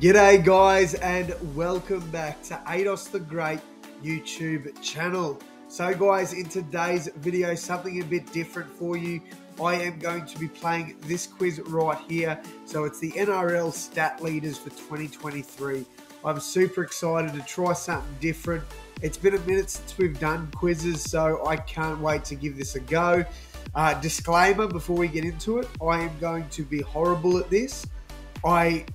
G'day, guys, and welcome back to Ados the Great YouTube channel. So, guys, in today's video, something a bit different for you. I am going to be playing this quiz right here. So, it's the NRL stat leaders for 2023. I'm super excited to try something different. It's been a minute since we've done quizzes, so I can't wait to give this a go. Uh, disclaimer before we get into it I am going to be horrible at this. I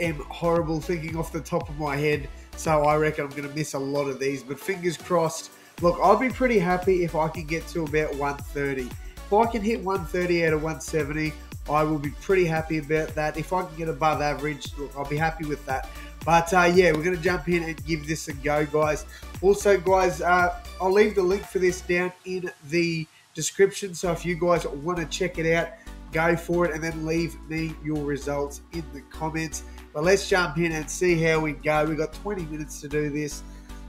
am horrible thinking off the top of my head, so I reckon I'm going to miss a lot of these, but fingers crossed. Look, I'll be pretty happy if I can get to about 130. If I can hit 130 out of 170, I will be pretty happy about that. If I can get above average, look, I'll be happy with that. But uh, yeah, we're going to jump in and give this a go, guys. Also, guys, uh, I'll leave the link for this down in the description. So if you guys want to check it out, go for it and then leave me your results in the comments. But let's jump in and see how we go. We've got 20 minutes to do this.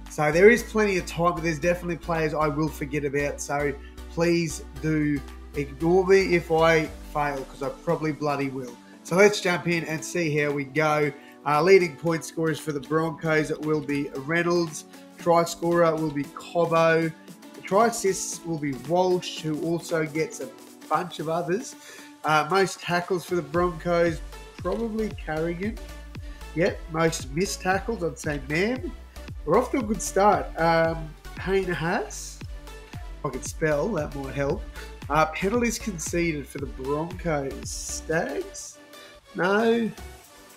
So there is plenty of time, but there's definitely players I will forget about. So please do ignore me if I fail, because I probably bloody will. So let's jump in and see how we go. Uh, leading point scorers for the Broncos it will be Reynolds. Try scorer will be Cobbo. The try assists will be Walsh, who also gets a bunch of others. Uh, most tackles for the Broncos, probably Carrigan. Yep, most missed tackles, I'd say man. We're off to a good start. Um, Payne Haas, if I could spell, that might help. Uh, penalties conceded for the Broncos. Staggs? No.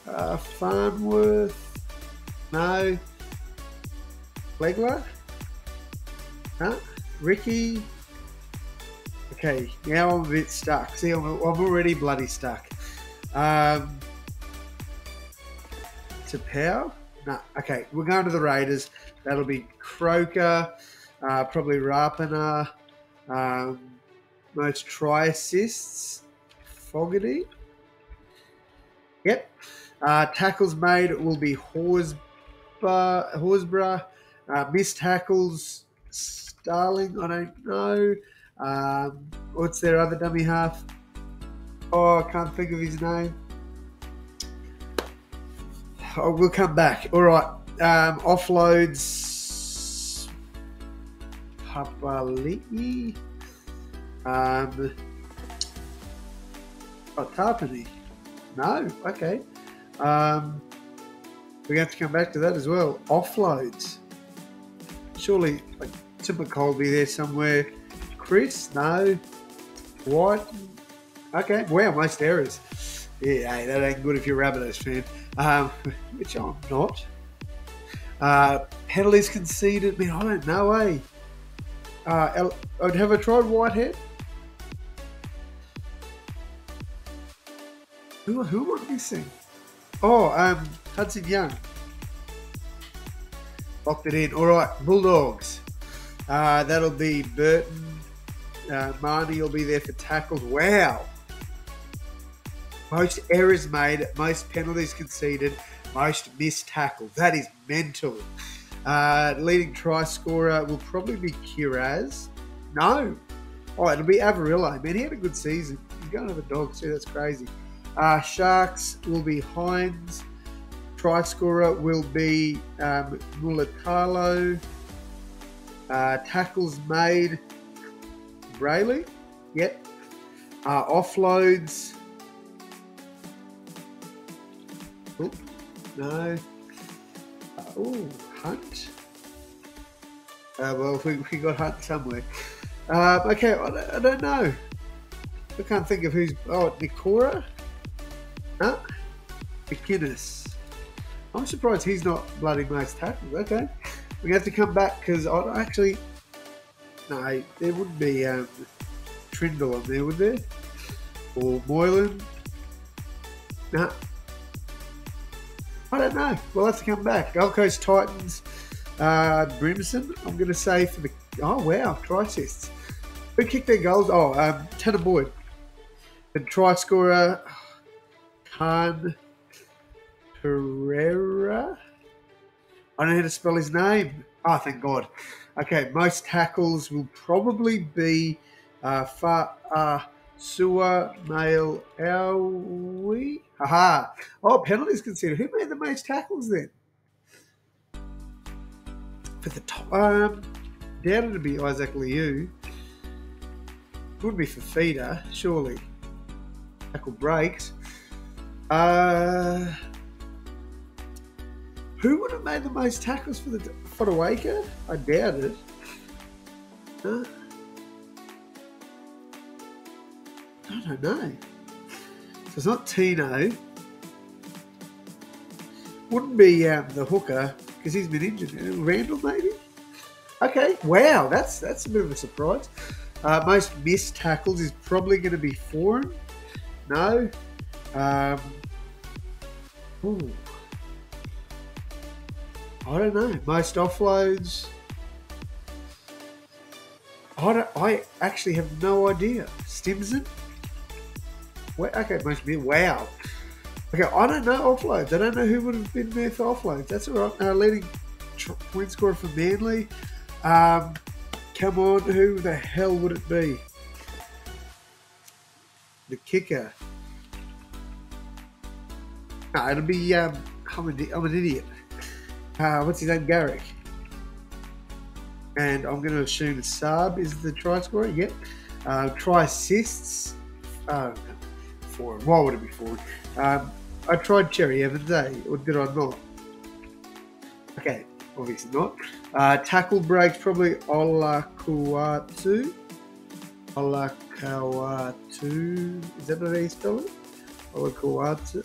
Uh, Farnworth? No. Legler? Huh? Riki? Okay, now I'm a bit stuck. See, I'm, I'm already bloody stuck. Um, to power? No. Okay, we're going to the Raiders. That'll be Croker, uh, probably Rapana. Um, most try assists, Fogarty. Yep. Uh, tackles made will be Horsburgh. Horsburgh. Uh, missed tackles, Starling. I don't know. Um, what's their other dummy half? Oh, I can't think of his name. Oh, we'll come back. All right. Um, offloads. Papali'i. Um, oh, Tapine. No. Okay. Um, we have to come back to that as well. Offloads. Surely, like, Tim McCall be there somewhere. Chris? No. White? Okay. Wow, most errors. Yeah, that ain't good if you're a Rabbitohs fan um, which I'm not. Uh, penalties conceded. Man, I don't know, eh? Uh, have I tried Whitehead? Who, who am I missing? Oh, um, Hudson Young. Locked it in. All right, Bulldogs. Uh, that'll be Burton. Uh, Marnie will be there for tackles. Wow most errors made, most penalties conceded, most missed tackle. That is mental. Uh, leading try scorer will probably be Kiraz. No. Oh, it'll be Averillo. Man, he had a good season. He's going to have a dog too. That's crazy. Uh, Sharks will be Hynes. Try scorer will be um, Mulitalo. Uh, tackles made. Brailey. Yep. Uh, offloads. No. oh, Hunt. Uh, well, we, we got Hunt somewhere. Um, okay, I, I, don't know. I can't think of who's. Oh, Nikora? Huh? McInnes. I'm surprised he's not bloody most tackles. Okay. We have to come back because I actually. No, there wouldn't be um, Trindall on there, would there? Or Moylan? Nah, I don't know. We'll have to come back. Gold Coast Titans, uh, Brimson, I'm going to say for the. Oh, wow. Assists. Who kicked their goals? Oh, um, Tanah Boyd. And try scorer, Khan Pereira. I don't know how to spell his name. Oh, thank God. Okay, most tackles will probably be uh, Fa, uh, Sua Male Owie. Haha. Oh, penalties considered. Who made the most tackles then? For the top, um, doubted to be Isaac Liu. Would be for feeder, surely. Tackle breaks. Uh, who would have made the most tackles for the Fotuaika? I doubt it. Huh? I don't know. So it's not Tino. Wouldn't be um, the hooker because he's been injured. Randall, maybe. Okay. Wow, that's that's a bit of a surprise. Uh, most missed tackles is probably going to be Foran. No. Um, ooh. I don't know. Most offloads. I, I actually have no idea. Stimson? Okay, most be wow. Okay, I don't know offloads. I don't know who would have been there for offloads. That's all right. Uh, leading point scorer for Manly. Um, come on, who the hell would it be? The kicker. No, it'll be. Um, I'm, a, I'm an idiot. Uh, what's his name? Garrick. And I'm going to assume Saab is the try scorer. Yep. Uh, try assists. Uh, forward. Why would it be forward? Um, I tried Cherry Evans, eh? Or did I not? Okay, obviously not. Uh, tackle breaks, probably Olakuatu. Olakawatu. Is that how you spell it? Olakuatu.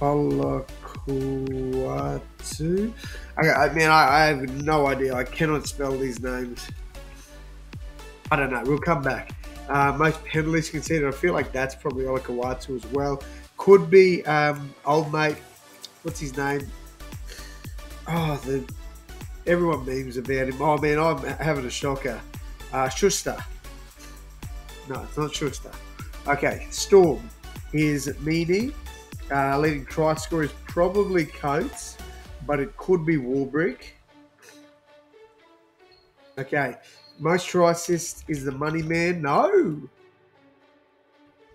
Olakuatu. Okay, I mean, I, I have no idea. I cannot spell these names. I don't know. We'll come back. Uh, most penalties conceded. I feel like that's probably Olakawatu as well. Could be um, old mate. What's his name? Oh, the everyone memes about him. Oh man, I'm having a shocker. Uh, Schuster. No, it's not Schuster. Okay, Storm is Meaney. Uh, leading try score is probably Coates, but it could be Warbrick. Okay, assists is the money man. No.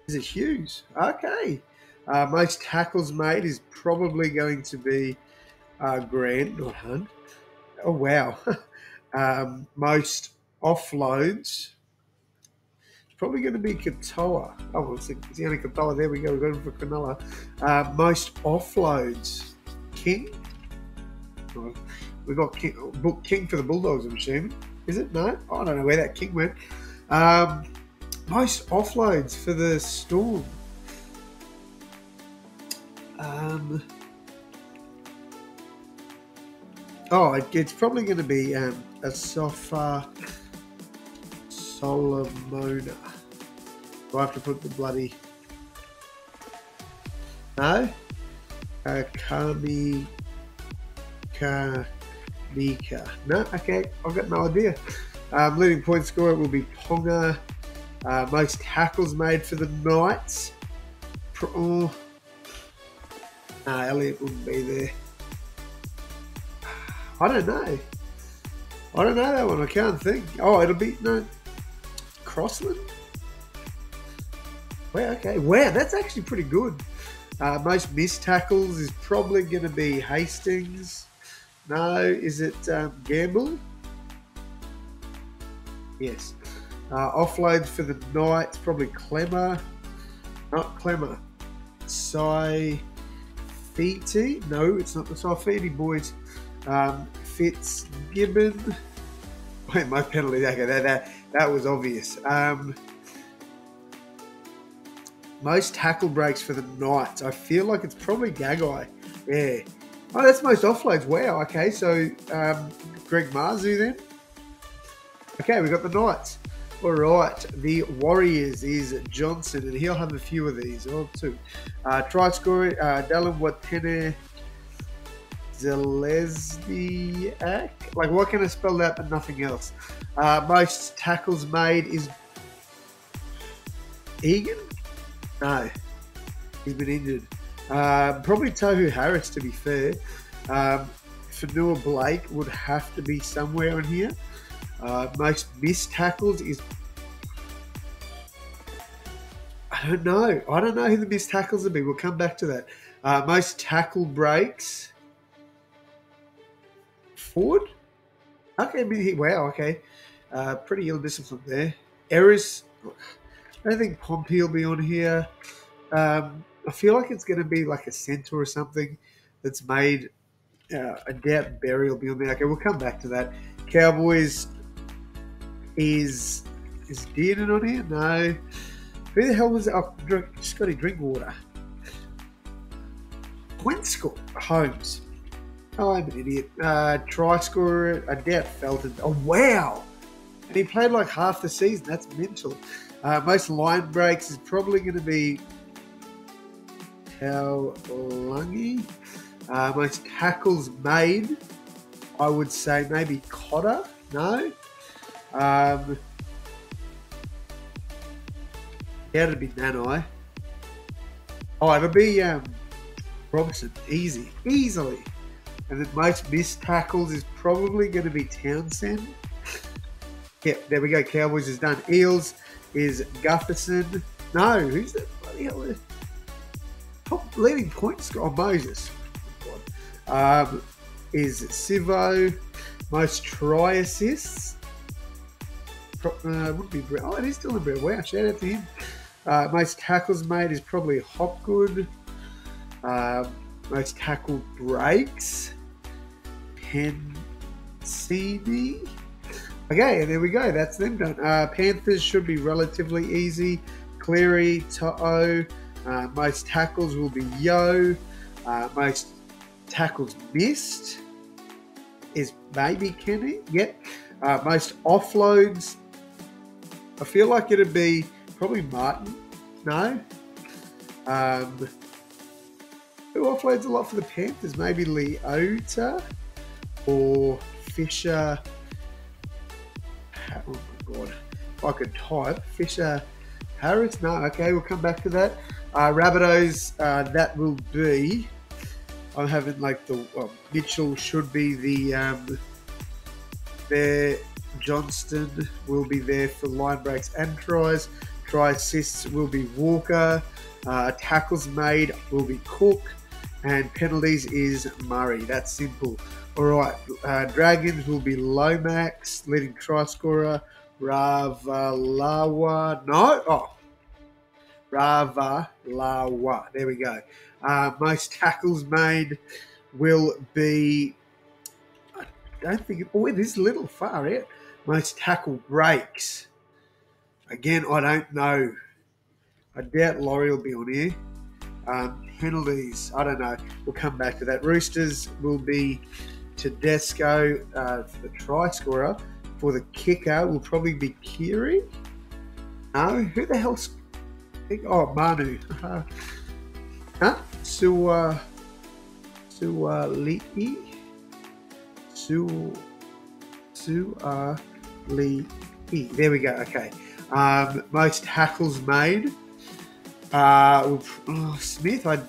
Is it Hughes? Okay. Uh, most tackles made is probably going to be uh, Grant, not Hunt. Oh, wow. um, most offloads. It's probably going to be Katoa. Oh, well, it's, the only Katoa. There we go. We've got him for Cronulla. Uh, most offloads. King. We've got King, King for the Bulldogs, I'm assuming. Is it? No? I don't know where that king went. Um, most offloads for the Storm. Um, oh, it's probably going to be um, a Sofa Solomona. Do I have to put the bloody. No? Uh, Kami. Ka. Mika. No, okay, I've got no idea. Um, leading point scorer will be Ponga. Uh, most tackles made for the Knights. Oh. Elliot wouldn't be there. I don't know. I don't know that one. I can't think. Oh, it'll be no Crossland. Wow, okay. Wow, that's actually pretty good. Uh, most missed tackles is probably going to be Hastings. No, is it um, Gamble? Yes. Uh, offloads for the night, probably Klemmer. Not Klemmer. Saifiti? No, it's not the Saifiti boys. Um, Fitzgibbon. Wait, my penalty. Okay, that, that, that was obvious. Um, most tackle breaks for the Knights. I feel like it's probably Gagai. Yeah. Oh, that's most offloads. Wow. Okay, so um, Greg Marzhew then. Okay, we got the Knights. All right, the Warriors is Johnson, and he'll have a few of these, or two. Uh, try scorer, uh, Dallin Watene Zelezniak. Like, what can I spell that but nothing else? Uh, most tackles made is Egan? No, he's been injured. Um, probably Tohu Harris, to be fair. Um, Fonua Blake would have to be somewhere in here. Uh, most missed tackles is I don't know. I don't know who the missed tackles will be. We'll come back to that. Uh, most tackle breaks. Ford? Okay, wow, okay. Uh, pretty ill discipline there. Errors. I don't think Pompey will be on here. Um, I feel like it's going to be like a centre or something that's made. Uh, I doubt will be on there. Okay, we'll come back to that. Cowboys is is Dearden on here? No. Who the hell was it? Oh, drink, Scotty, drink water. Point score. Holmes. Oh, I'm an idiot. Uh, try scorer. I doubt Felton. Oh, wow. And he played like half the season. That's mental. Uh, most line breaks is probably going to be Lungy. Uh, most tackles made, I would say maybe Cotter. No. Um, yeah, it'd be Nanai. Oh, it'll be um, Robinson. Easy. Easily. And the most missed tackles is probably going to be Townsend. Yeah, there we go. Cowboys is done. Eels is Gutherson. No, who's that bloody hell? Leading point scorer, Moses. Um, is Sivo. Most try assists. Uh, would be Brett. Oh, it is Dylan Brett. Wow, shout out to him. Uh, most tackles made is probably Hopgood. Uh, most tackle breaks. Penisini. Okay, and there we go. That's them done. Uh, Panthers should be relatively easy. Cleary, To'o. Uh, most tackles will be Yeo. Uh, most tackles missed is maybe Kenny. Yep. Uh, most offloads, I feel like it'd be probably Martin. No. Um, who offloads a lot for the Panthers? Maybe Leota or Fisher. Oh my god. If I could type Fisher Harris. No, okay, we'll come back to that. Uh, Rabbitohs, uh, that will be. I'm having like the well, Mitchell should be the um, there. Johnston will be there for line breaks and tries. Try assists will be Walker. Uh, tackles made will be Cook. And penalties is Murray. That's simple. All right. Uh, Dragons will be Lomax, leading try scorer. Ravalawa. No. Oh. Ravalawa. There we go. Uh, most tackles made will be. I don't think. Oh, it is a little far out. Most tackle breaks. Again, I don't know. I doubt Laurie will be on here. Um, penalties, I don't know. We'll come back to that. Roosters will be Tedesco uh, for the try scorer. For the kicker, will probably be Kiri. No, who the hell's. Oh, Manu. huh? Sua. Sua Li'i? Su. Sua Li'i. There we go. Okay. Um, most tackles made. Uh, oh, Smith, I,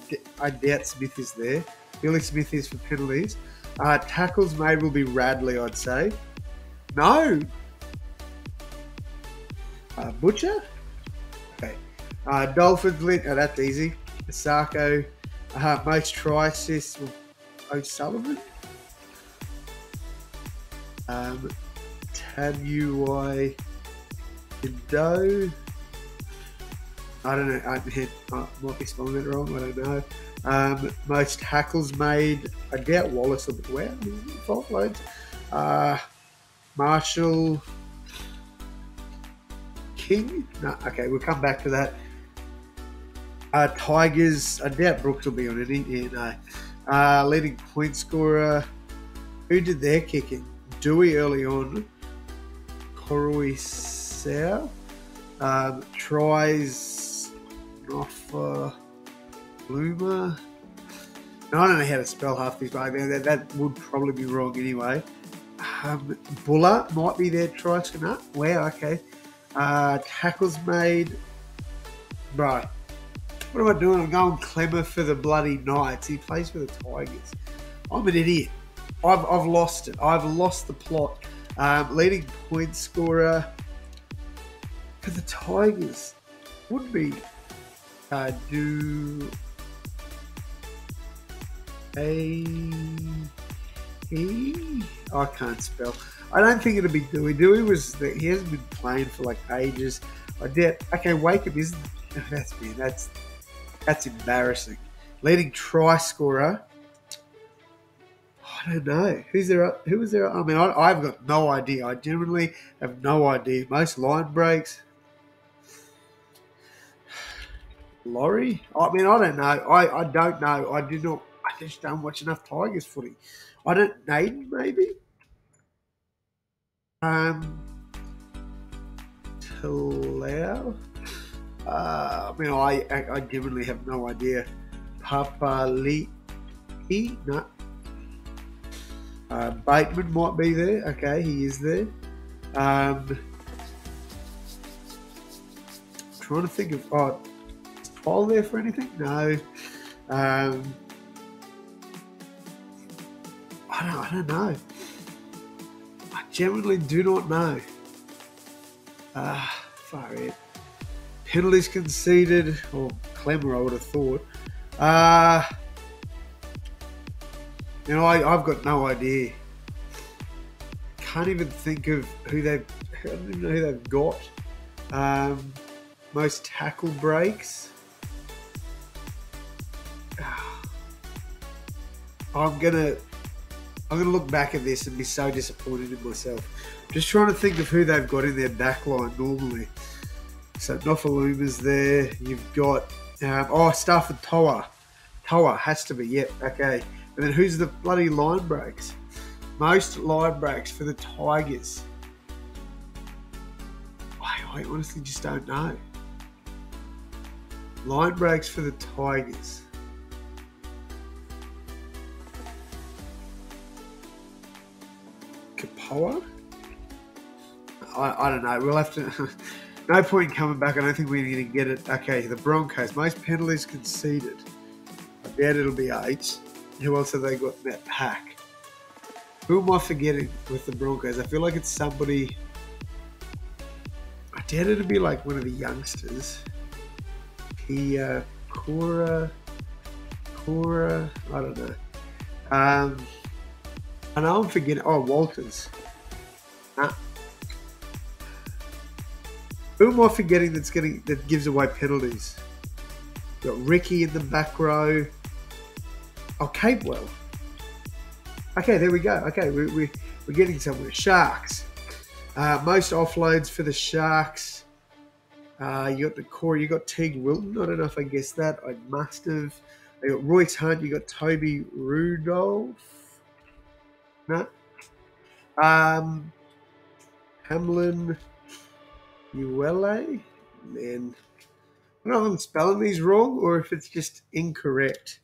I doubt Smith is there. Billy Smith is for penalties. Uh, tackles made will be Radley, I'd say. No. Uh, Butcher? Uh, Dolphins, oh, that's easy. Isaako. Uh, most try assists, O'Sullivan. Um, Tabuai Doe. I don't know. I, I might be spelling it wrong. I don't know. Um, most tackles made. I doubt Wallace will be. Wow, fault loads. Uh, Marshall King. No, okay, we'll come back to that. Uh, Tigers. I doubt Brooks will be on any. Yeah, no. Uh, leading point scorer. Who did their kicking? Dewey early on. South. Um, tries off uh, Bloomer. I don't know how to spell half these, but that, that would probably be wrong anyway. Um, Buller might be their try scorer. Wow, okay. Uh, tackles made. Right. What am I doing? I'm going Klemmer for the bloody Knights. He plays for the Tigers. I'm an idiot. I've, I've lost it. I've lost the plot. Um, leading point scorer for the Tigers would be Uh, do a he? I can't spell. I don't think it'll be Dewey. Dewey was the, he hasn't been playing for like ages. I did. Okay, Wakeham isn't. That's me. That's that's embarrassing. Leading try scorer. I don't know who's there. Who was there? I mean, I, I've got no idea. I genuinely have no idea. Most line breaks. Laurie? I mean, I don't know. I, I don't know. I do not. I just don't watch enough Tigers footy. I don't. Naden maybe. Um. Talau. Uh, I mean, I, I, I genuinely have no idea. Papali. No. Uh, Bateman might be there. Okay, he is there. Um, trying to think of. Oh, Paul there for anything? No. Um, I don't, I don't know. I genuinely do not know. Uh, far out. Penalties conceded, or Klemmer, I would have thought. Uh, you know, I, I've got no idea. Can't even think of who they've. I don't even know who they've got. Um, most tackle breaks. I'm gonna. I'm gonna look back at this and be so disappointed in myself. Just trying to think of who they've got in their backline normally. So Nofoaluma's there. You've got um, oh Starford To'a. To'a has to be. Yep. Okay. And then who's the bloody line breaks? Most line breaks for the Tigers. I, I honestly just don't know. Line breaks for the Tigers. Kapoa? I, I don't know. We'll have to. no point coming back. I don't think we're going to get it. Okay, the Broncos. Most penalties conceded. I bet it'll be eight. Who else have they got in that pack? Who am I forgetting with the Broncos? I feel like it's somebody. I doubt it'll be like one of the youngsters. He, uh, Cora. Cora. I don't know. Um, I know I'm forgetting. Oh, Walters. Nah. Who am I forgetting that's getting that gives away penalties? Got Riki in the back row. Oh, Capewell. Okay, there we go. Okay, we, we, we're getting somewhere. Sharks. Uh, most offloads for the Sharks. Uh, you got the core. You got Teig Wilton. I don't know if I guessed that. I must have. You got Royce Hunt. You got Toby Rudolf. No. Um, Hamlin Uele. Man, I don't know if I'm spelling these wrong or if it's just incorrect.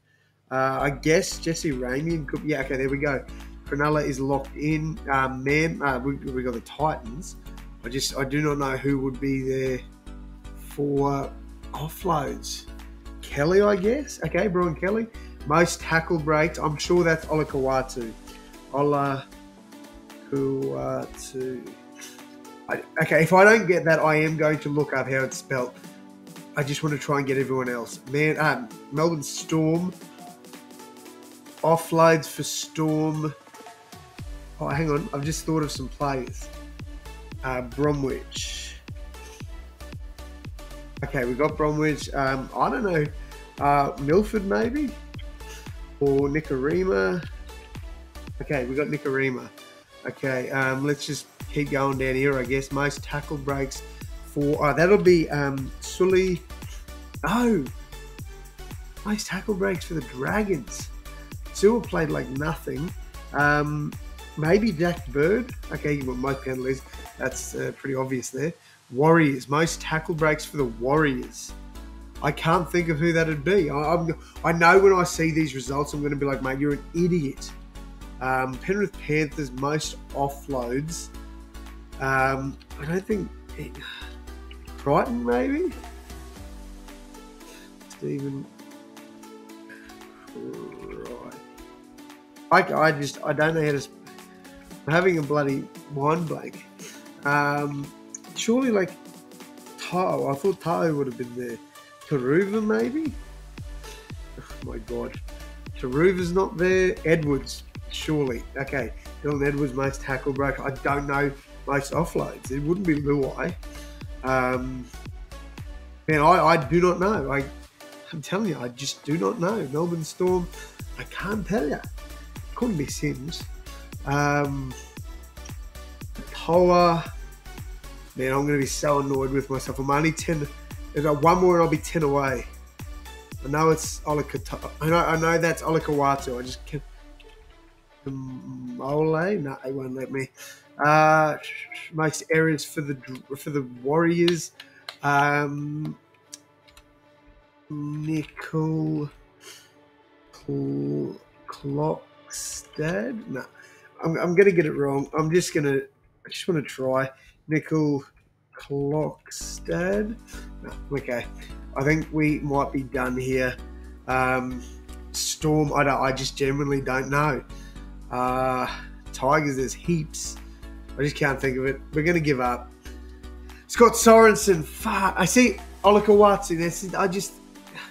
Uh, I guess Jesse Ramien could. Yeah, okay, there we go. Cronulla is locked in. Um, man, uh, we, we got the Titans. I just I do not know who would be there for offloads. Kelly, I guess. Okay, Brian Kelly. Most tackle breaks. I'm sure that's Olakau'atu. Ola Kuatu. I, okay, if I don't get that, I am going to look up how it's spelled. I just want to try and get everyone else. Man, um, Melbourne Storm offloads for Storm. Oh, hang on. I've just thought of some players. Uh, Bromwich. Okay, we got Bromwich. Um, I don't know. Uh, Milford, maybe? Or Nikorima. Okay, we got Nikorima. Okay, um, let's just keep going down here, I guess. Most tackle breaks for. Oh, that'll be um, Sully. Oh! Most tackle breaks for the Dragons. Sewer played like nothing. Um, maybe Jack Bird. Okay, well, most penalties. That's uh, pretty obvious there. Warriors. Most tackle breaks for the Warriors. I can't think of who that'd be. I, I'm, I know when I see these results, I'm going to be like, mate, you're an idiot. Um, Penrith Panthers most offloads. Um, I don't think it, Crichton maybe. Stephen. Right. I, I just I don't know how to. I'm having a bloody mind blank. Um, surely like Tao. I thought Tao would have been there. Turuva, maybe? Oh my god. Turuva's not there. Edwards, surely. Okay. Dylan Edwards, most tackle break. I don't know most offloads. It wouldn't be Luai. Um, man, I, I do not know. I, I'm telling you, I just do not know. Melbourne Storm, I can't tell you. Couldn't be Sims. Um, Toa, man, I'm going to be so annoyed with myself. I'm only 10. There's one more and I'll be 10 away. I know it's Olakata. I know, I know that's Olakawatu. I just can't. Mole? No, he won't let me. Uh, most areas for the for the Warriors. Um, Nickel Cl- Clockstead. No, I'm, I'm gonna get it wrong. I'm just gonna. I just want to try Nickel Clockstead. No, okay. I think we might be done here. Um, Storm. I don't. I just genuinely don't know. Uh, Tigers. There's heaps. I just can't think of it. We're going to give up. Scott Sorensen. Fuck. I see Olakawatsu. This I just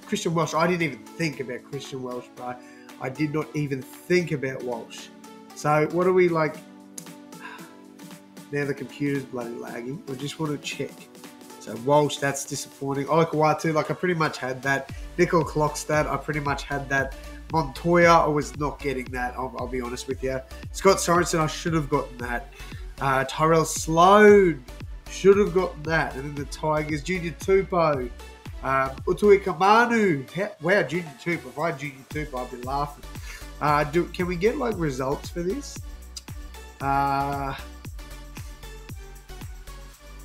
Christian Welch. I didn't even think about Christian Welch, bro. I did not even think about Walsh. So what are we like? Now the computer's bloody lagging. I just want to check. So Walsh, that's disappointing. Olakawatu, like I pretty much had that. Nicoll-Klokstad, I pretty much had that. Montoya, I was not getting that. I'll, I'll be honest with you. Scott Sorensen, I should have gotten that. Uh, Tyrell Sloan should have gotten that. And then the Tigers, Junior Tupou. Um, Utoikamanu. Wow, Junior Tupou. If I had Junior Tupou, I'd be laughing. Uh, do, can we get like results for this? Uh,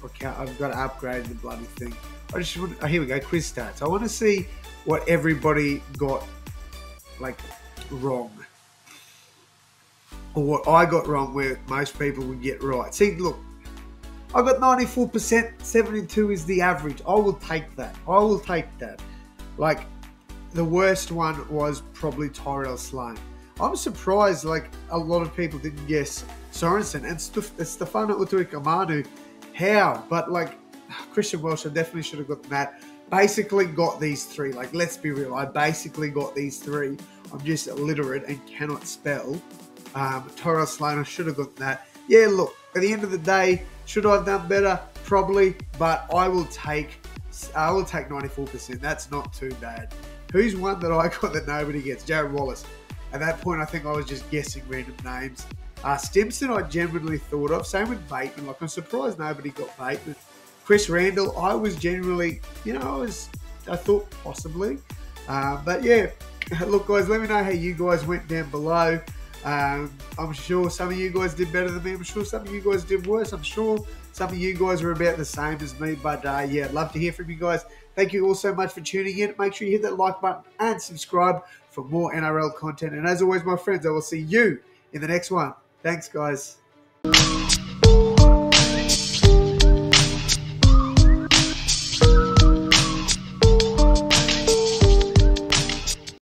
okay, I've got to upgrade the bloody thing. I just want. Oh, here we go. Quiz stats. I want to see what everybody got like wrong or what I got wrong where most people would get right. See, look, I got 94%, 72 is the average. I will take that. I will take that. Like, the worst one was probably Tyrell Sloan. I'm surprised, like, a lot of people didn't guess Sorensen and Stef- Stefano Utoikamanu. How? But, like, Christian Welch, I definitely should have got that. Basically, got these three. Like, let's be real. I basically got these three. I'm just illiterate and cannot spell. Um, Tyrell Sloan, I should have got that. Yeah, look, at the end of the day, should I have done better? Probably, but I will take I will take 94%. That's not too bad. Who's one that I got that nobody gets? Jared Wallace. At that point, I think I was just guessing random names. Uh, Stimson, I genuinely thought of. Same with Bateman. Like, I'm surprised nobody got Bateman. Chris Randall, I was generally, you know, I was, I thought possibly. Uh, but yeah, look, guys, let me know how you guys went down below. Um, I'm sure some of you guys did better than me. I'm sure some of you guys did worse. I'm sure some of you guys were about the same as me. But uh, yeah, I'd love to hear from you guys. Thank you all so much for tuning in. Make sure you hit that like button and subscribe for more NRL content. And as always, my friends, I will see you in the next one. Thanks, guys.